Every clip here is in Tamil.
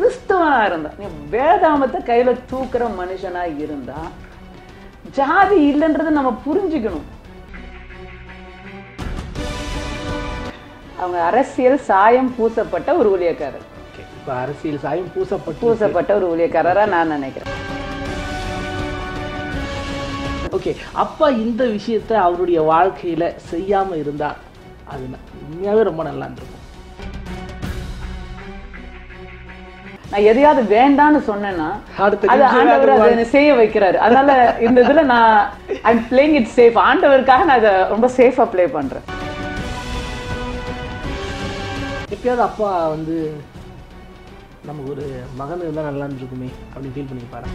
கிறிஸ்தவனா இருந்தா நீ வேதாமத்தை கையில தூக்குற மனுஷனா இருந்தா ஜாதி இல்லைன்றதை நம்ம புரிஞ்சுக்கணும். அவங்க அரசியல் சாயம் பூசப்பட்ட ஒரு ஊழியக்காரர். இப்போ அரசியல் சாயம் பூசப்பட்டு பூசப்பட்ட ஒரு ஊழியக்காரரா நான் நினைக்கிறேன். ஓகே அப்பா இந்த விஷயத்த அவருடைய வாழ்க்கையில செய்யாம இருந்தா அது உண்மையாவே ரொம்ப நல்லா இருந்திருக்கும். நான் எதையாவது வேண்டான்னு சொன்னேன்னா அது ஆண்டவர் அதை செய்ய வைக்கிறாரு. அதனால இந்த இதுல நான் ஐம் பிளேயிங் இட் சேஃப் ஆண்டவருக்காக நான் இதை ரொம்ப சேஃபா ப்ளே பண்றேன். எப்பயாவது அப்பா வந்து நமக்கு ஒரு மகன் இருந்தால் நல்லா இருந்திருக்குமே அப்படின்னு ஃபீல் பண்ணிப்பாரு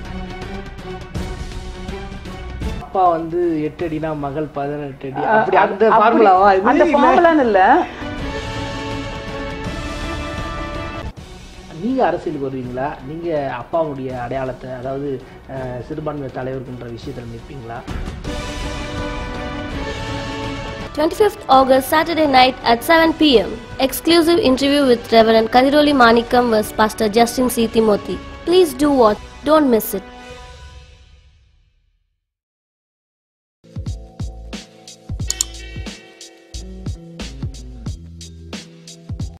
அப்பா வந்து எட்டு அடினா மகள் பதினெட்டு அடி. அப்படி அந்த ஃபார்முலாவா அந்த ஃபார்முலான்னு இல்ல. நீங்கள் அரசியலுக்கு வருவீங்களா நீங்கள் அப்பாவுடைய அடையாளத்தை அதாவது சிறுபான்மை தலைவருக்குன்ற விஷயத்தில் நிற்பீங்களா twenty fifth August Saturday night at seven PM exclusive interview with reverend Kathiroli Manickam versus pastor Justin சீதிமோத்தி please do watch don't miss it